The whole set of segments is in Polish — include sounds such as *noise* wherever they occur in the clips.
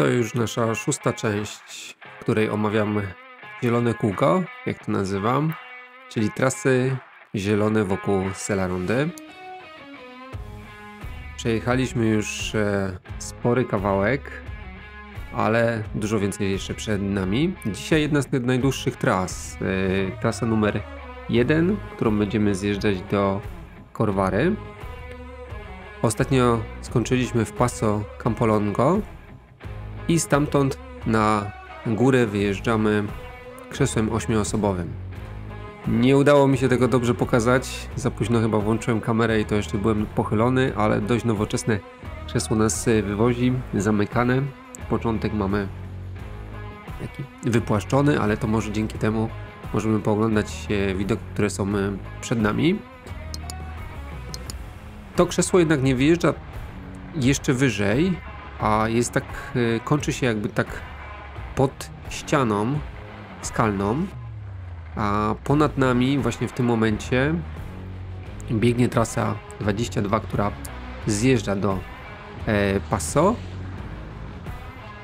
To już nasza szósta część, w której omawiamy zielone kółko, jak to nazywam, czyli trasy zielone wokół Selarondy. Przejechaliśmy już e, spory kawałek, ale dużo więcej jeszcze przed nami. Dzisiaj jedna z najdłuższych tras, e, trasa numer 1, którą będziemy zjeżdżać do Korwary. Ostatnio skończyliśmy w Paso Campolongo i stamtąd na górę wyjeżdżamy krzesłem ośmioosobowym. Nie udało mi się tego dobrze pokazać. Za późno chyba włączyłem kamerę i to jeszcze byłem pochylony, ale dość nowoczesne krzesło nas wywozi, zamykane. Początek mamy taki wypłaszczony, ale to może dzięki temu możemy pooglądać widoki, które są przed nami. To krzesło jednak nie wyjeżdża jeszcze wyżej, a jest tak, e, kończy się jakby tak pod ścianą skalną, a ponad nami właśnie w tym momencie biegnie trasa 22, która zjeżdża do e, Passo.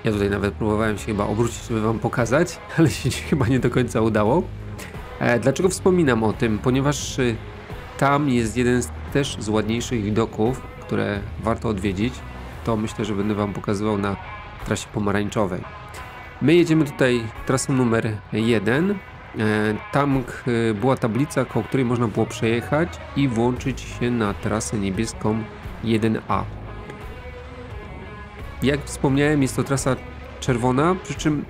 Ja tutaj nawet próbowałem się chyba obrócić, żeby wam pokazać, *laughs* ale się chyba nie do końca udało. E, dlaczego wspominam o tym? Ponieważ e, tam jest jeden z, też z ładniejszych widoków, które warto odwiedzić. To myślę, że będę wam pokazywał na trasie pomarańczowej. My jedziemy tutaj trasą numer 1. E, tam była tablica, koło której można było przejechać i włączyć się na trasę niebieską 1A. Jak wspomniałem, jest to trasa czerwona, przy czym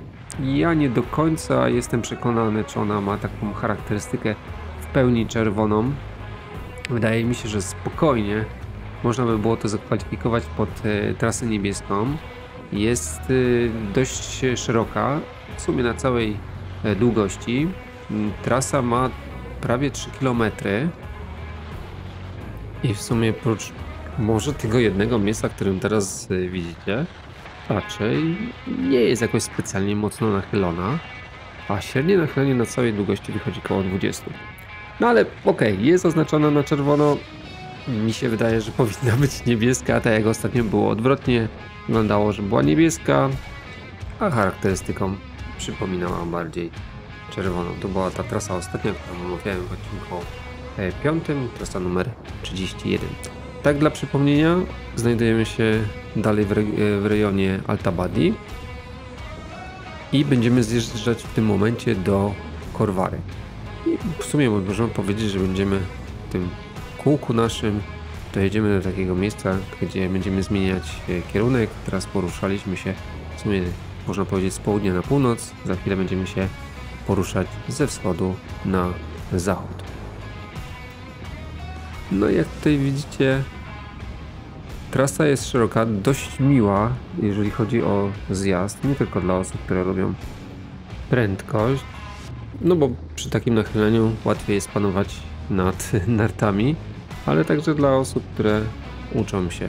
ja nie do końca jestem przekonany, czy ona ma taką charakterystykę w pełni czerwoną. Wydaje mi się, że spokojnie można by było to zakwalifikować pod e, trasę niebieską. Jest e, dość szeroka, w sumie na całej e, długości. Mm, trasa ma prawie 3 km. I w sumie prócz może tego jednego miejsca, którym teraz widzicie, raczej nie jest jakoś specjalnie mocno nachylona, a średnie nachylenie na całej długości wychodzi około 20. No ale okej, okay, jest oznaczona na czerwono. Mi się wydaje, że powinna być niebieska, tak jak ostatnio było odwrotnie. Wyglądało, że była niebieska, a charakterystyką przypominała bardziej czerwoną. To była ta trasa ostatnia, którą omawiałem w odcinku 5, e, trasa numer 31. Tak dla przypomnienia, znajdujemy się dalej w, re w rejonie Altabadi i będziemy zjeżdżać w tym momencie do Korwary. I w sumie możemy powiedzieć, że będziemy w tym kółku naszym dojedziemy do takiego miejsca, gdzie będziemy zmieniać e, kierunek. Teraz poruszaliśmy się w sumie można powiedzieć z południa na północ. Za chwilę będziemy się poruszać ze wschodu na zachód. No jak tutaj widzicie trasa jest szeroka, dość miła, jeżeli chodzi o zjazd, nie tylko dla osób, które lubią prędkość, no bo przy takim nachyleniu łatwiej jest panować nad *laughs* nartami, ale także dla osób, które uczą się.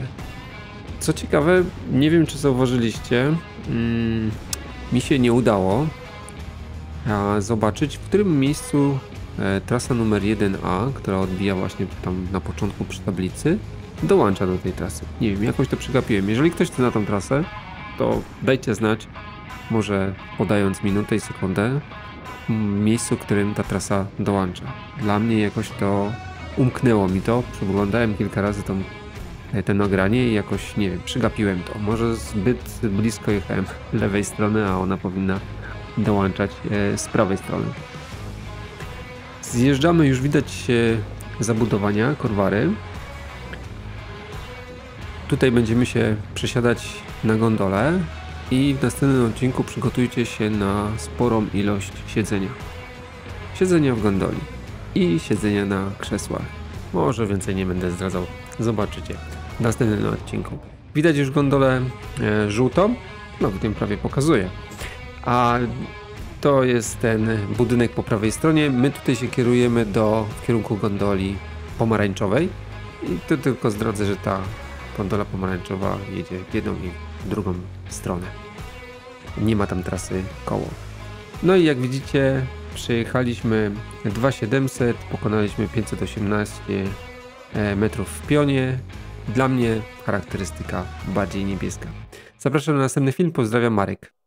Co ciekawe, nie wiem czy zauważyliście, mm, mi się nie udało zobaczyć, w którym miejscu e, trasa numer 1A, która odbija właśnie tam na początku przy tablicy, dołącza do tej trasy. Nie wiem, jakoś to przegapiłem. Jeżeli ktoś chce na tą trasę, to dajcie znać, może podając minutę i sekundę, miejscu, którym ta trasa dołącza. Dla mnie jakoś to umknęło mi to, przeglądałem kilka razy tą, e, nagranie i jakoś, nie wiem, przygapiłem to. Może zbyt blisko jechałem *laughs* lewej strony, a ona powinna dołączać e, z prawej strony. Zjeżdżamy, już widać zabudowania, korwary. Tutaj będziemy się przesiadać na gondolę i w następnym odcinku przygotujcie się na sporą ilość siedzenia. Siedzenia w gondoli i siedzenia na krzesłach. Może więcej nie będę zdradzał, zobaczycie w następnym odcinku. Widać już gondolę e, żółtą, nawet ją prawie pokazuję. A to jest ten budynek po prawej stronie. My tutaj się kierujemy do w kierunku gondoli pomarańczowej. I tu tylko zdradzę, że ta gondola pomarańczowa jedzie w jedną i w drugą stronę. Nie ma tam trasy koło. No i jak widzicie, przejechaliśmy 2700, pokonaliśmy 518 e, metrów w pionie. Dla mnie charakterystyka bardziej niebieska. Zapraszam na następny film, pozdrawiam Marek.